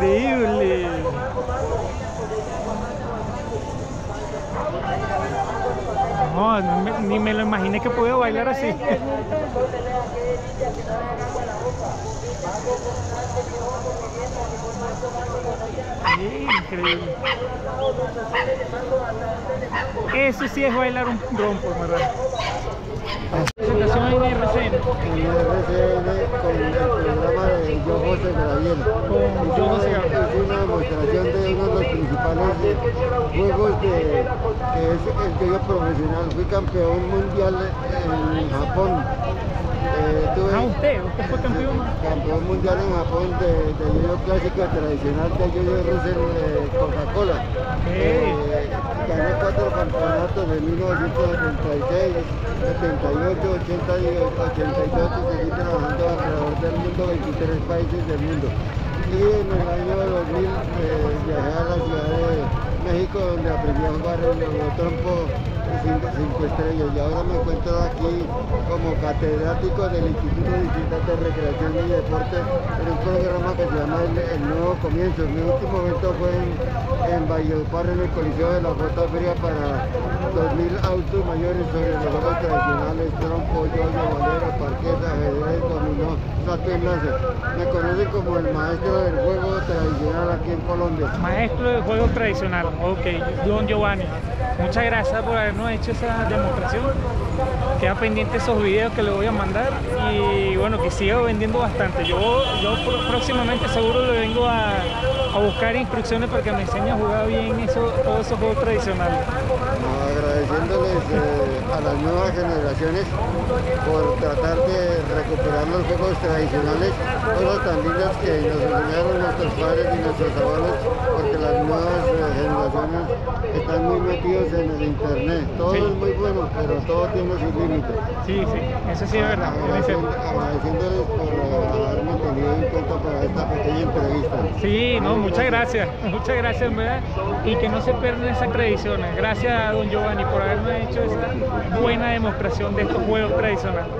increíble. No, ni me lo imaginé que podía bailar así. Increíble. Eso sí es bailar un rompo, ¿verdad? Graviel. Es una demostración de uno de los principales juegos que es el que yo profesional. Fui campeón mundial en Japón. Fue campeón. campeón mundial en Japón de, de yo clásico tradicional de yo Russell eh, Coca-Cola. Eh, gané cuatro campeonatos de 1976, 78, 80 y 82 y seguí trabajando alrededor del mundo, 23 países del mundo. Y en el año 2000 eh, viajé a la ciudad de México donde aprendí a jugar el trompo cinco, estrellas y ahora me encuentro aquí como catedrático del Instituto Digital de Recreación y Deporte en un programa que se llama El, El Nuevo Comienzo. Mi último evento fue en, en Valledupar en el Coliseo de la Flota Fría para 2.000 autos mayores sobre los juegos tradicionales, trompo, yoyo, bolero, parqués, ajedrez, dominó, Me conocen como el maestro del juego tradicional aquí en Colombia. Maestro de juego tradicional, ok, Don Giovanni. Muchas gracias por habernos hecho esa demostración. Queda pendiente esos videos que le voy a mandar y bueno, que siga vendiendo bastante. Yo, yo pr- próximamente seguro le vengo a, a buscar instrucciones para que me enseñe a jugar bien eso, todos esos juegos tradicionales. No, agradeciéndoles eh, a las nuevas generaciones por tratar de recuperar los juegos tradicionales, cosas tan lindas que nos enseñaron nuestros padres y nuestros abuelos, porque las nuevas generaciones están muy metidos en el internet. Todo Sí. es muy bueno, pero todo tiene sus límites. Sí, sí, eso sí es verdad. agradeciéndoles por haberme tenido en cuenta para esta pequeña Sí, no, muchas gracias, muchas gracias verdad y que no se pierdan esas tradiciones. Gracias a don Giovanni por habernos hecho esa buena demostración de estos juegos tradicionales.